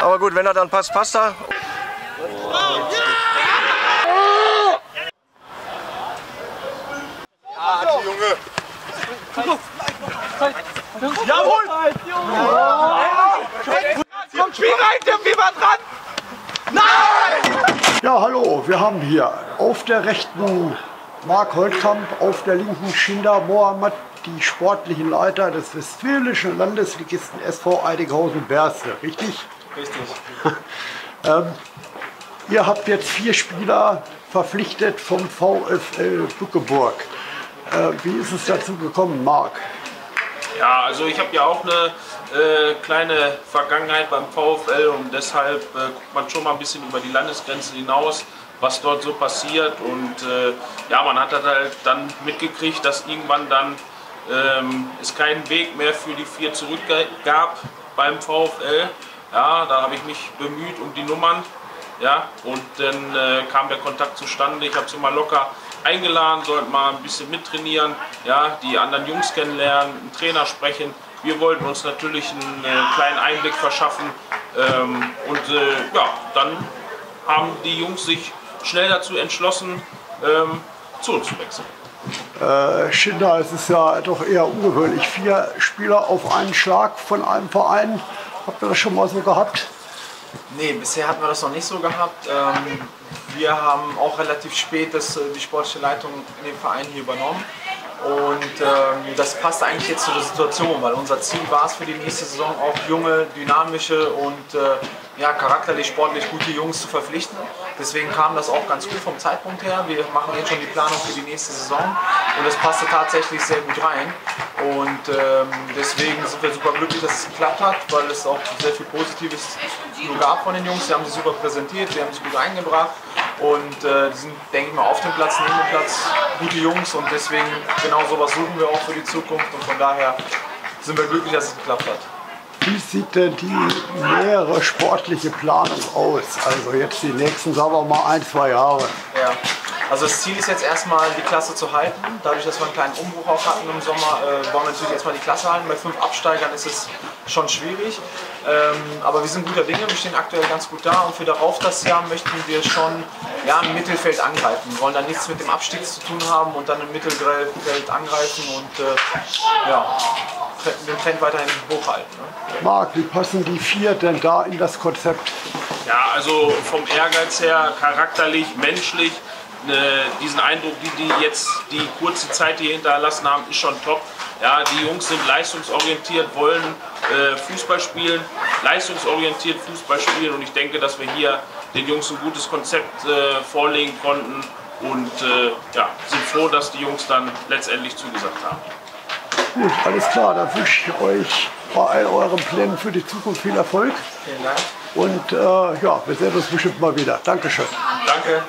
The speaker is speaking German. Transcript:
Aber gut, wenn er dann passt, passt er. Ja, Junge. Jawohl! Komm, Spiel rein, Tim, wie war dran? Nein! Ja, hallo, wir haben hier auf der rechten Mark Holtkamp, auf der linken Shinda Mohammed, die sportlichen Leiter des westfälischen Landesligisten SV Eidinghausen-Berste, richtig? Richtig. ähm, ihr habt jetzt vier Spieler verpflichtet vom VfL Bückeburg. Äh, wie ist es dazu gekommen, Marc? Ja, also ich habe ja auch eine äh, kleine Vergangenheit beim VfL und deshalb äh, guckt man schon mal ein bisschen über die Landesgrenzen hinaus, was dort so passiert und äh, ja, man hat halt dann mitgekriegt, dass irgendwann dann ähm, es keinen Weg mehr für die vier zurück gab beim VfL. Ja, da habe ich mich bemüht um die Nummern ja, und dann äh, kam der Kontakt zustande. Ich habe sie mal locker eingeladen, sollten mal ein bisschen mittrainieren, ja, die anderen Jungs kennenlernen, einen Trainer sprechen. Wir wollten uns natürlich einen äh, kleinen Einblick verschaffen ähm, und äh, ja, dann haben die Jungs sich schnell dazu entschlossen, ähm, zu uns zu wechseln. Äh, Schinder, es ist ja doch eher ungewöhnlich. Vier Spieler auf einen Schlag von einem Verein. Habt ihr das schon mal so gehabt? Nee, bisher hatten wir das noch nicht so gehabt. Ähm, wir haben auch relativ spät das, äh, die sportliche Leitung in dem Verein hier übernommen. Und ähm, das passt eigentlich jetzt zu der Situation, weil unser Ziel war es für die nächste Saison auch junge, dynamische und äh, ja, charakterlich, sportlich gute Jungs zu verpflichten. Deswegen kam das auch ganz gut vom Zeitpunkt her. Wir machen jetzt schon die Planung für die nächste Saison und es passte tatsächlich sehr gut rein. Und ähm, deswegen sind wir super glücklich, dass es geklappt hat, weil es auch sehr viel Positives gab von den Jungs. Sie haben sich super präsentiert, sie haben sich gut eingebracht und äh, die sind, denke ich mal, auf dem Platz, neben dem Platz gute Jungs und deswegen genau sowas suchen wir auch für die Zukunft und von daher sind wir glücklich, dass es geklappt hat. Wie sieht denn die nähere sportliche Planung aus? Also jetzt die nächsten, sagen wir mal, ein, zwei Jahre. Ja. Also das Ziel ist jetzt erstmal die Klasse zu halten. Dadurch, dass wir einen kleinen Umbruch auch hatten im Sommer, äh, wollen wir natürlich erstmal die Klasse halten. Bei fünf Absteigern ist es schon schwierig. Ähm, aber wir sind guter Dinge, wir stehen aktuell ganz gut da und für darauf das Jahr möchten wir schon ja, im Mittelfeld angreifen. Wir wollen dann nichts mit dem Abstieg zu tun haben und dann im Mittelfeld angreifen und äh, ja, den Trend weiterhin hochhalten. Ne? Marc, wie passen die vier denn da in das Konzept? Ja, also vom Ehrgeiz her, charakterlich, menschlich, diesen Eindruck, die die jetzt die kurze Zeit hier hinterlassen haben, ist schon top. Ja, die Jungs sind leistungsorientiert, wollen äh, Fußball spielen, leistungsorientiert Fußball spielen und ich denke, dass wir hier den Jungs ein gutes Konzept äh, vorlegen konnten und äh, ja, sind froh, dass die Jungs dann letztendlich zugesagt haben. Gut, alles klar. Dann wünsche ich euch bei all euren Plänen für die Zukunft viel Erfolg. Vielen Dank. Und äh, ja, wir sehen uns bestimmt mal wieder. Dankeschön. Danke.